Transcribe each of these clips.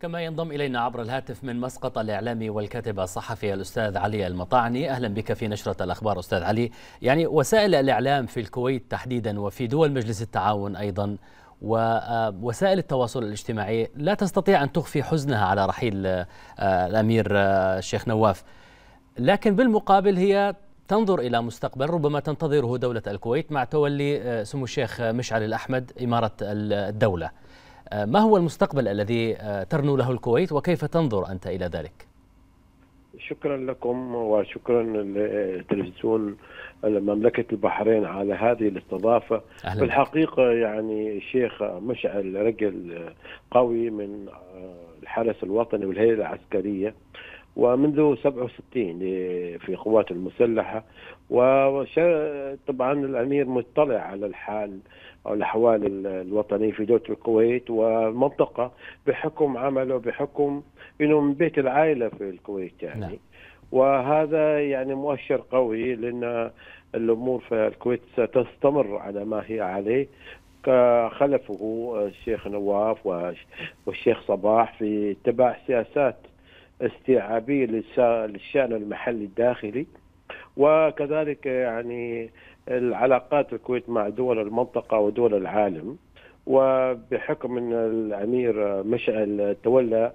كما ينضم إلينا عبر الهاتف من مسقط الإعلامي والكاتب الصحفي الأستاذ علي المطاعني. أهلا بك في نشرة الأخبار أستاذ علي. يعني وسائل الإعلام في الكويت تحديدا وفي دول مجلس التعاون أيضا ووسائل التواصل الاجتماعي لا تستطيع أن تخفي حزنها على رحيل الأمير الشيخ نواف. لكن بالمقابل هي تنظر إلى مستقبل ربما تنتظره دولة الكويت مع تولي سمو الشيخ مشعل الأحمد إمارة الدولة. ما هو المستقبل الذي ترنو له الكويت وكيف تنظر أنت إلى ذلك؟ شكرا لكم وشكرا لتلفزيون مملكة البحرين على هذه الاستضافة. أهلا. بالحقيقة يعني الشيخ مشعل رجل قوي من الحرس الوطني والهيئة العسكرية. ومنذ 67 في قوات المسلحة. وطبعا الأمير مطلع على الحال أو الأحوال الوطنية في دولة الكويت والمنطقة بحكم عمله بحكم أنه من بيت العائلة في الكويت يعني. نعم. وهذا يعني مؤشر قوي لأن الأمور في الكويت ستستمر على ما هي عليه. خلفه الشيخ نواف والشيخ صباح في اتباع سياسات استيعابية للشأن المحلي الداخلي وكذلك يعني العلاقات الكويت مع دول المنطقة ودول العالم. وبحكم أن الأمير مشعل تولى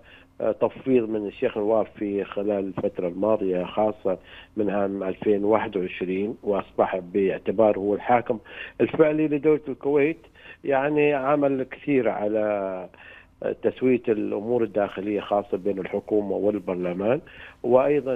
تفويض من الشيخ نواف في خلال الفترة الماضية خاصة من عام 2021 وأصبح باعتباره هو الحاكم الفعلي لدولة الكويت. يعني عمل كثير على تسوية الأمور الداخلية خاصة بين الحكومة والبرلمان وأيضا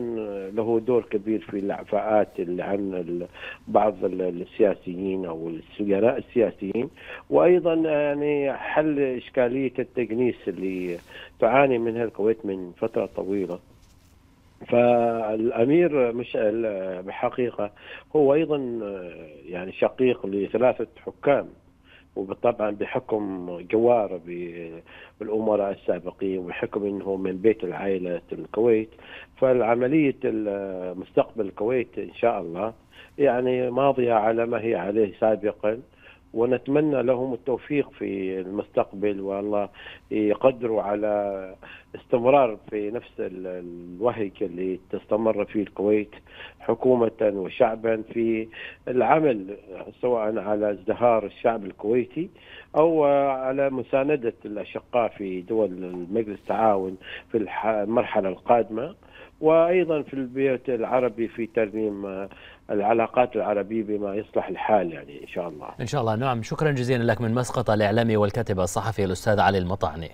له دور كبير في الإعفاءات عن بعض السياسيين أو السجناء السياسيين وأيضا يعني حل إشكالية التجنيس اللي تعاني منها الكويت من فترة طويلة. فالأمير مشعل بحقيقة هو أيضا يعني شقيق لثلاثة حكام وطبعا بحكم جواره بالأمراء السابقين وبحكم إنه من بيت العائلة الكويت فالعملية مستقبل الكويت إن شاء الله يعني ماضية على ما هي عليه سابقا. ونتمنى لهم التوفيق في المستقبل والله يقدروا على استمرار في نفس الوهج اللي تستمر فيه الكويت حكومة وشعبا في العمل سواء على ازدهار الشعب الكويتي أو على مساندة الأشقاء في دول المجلس التعاون في المرحلة القادمة. وأيضا في البيت العربي في ترميم العلاقات العربية بما يصلح الحال يعني إن شاء الله. إن شاء الله نعم شكرا جزيلا لك من مسقط الإعلامي والكاتب الصحفي الأستاذ علي المطعني.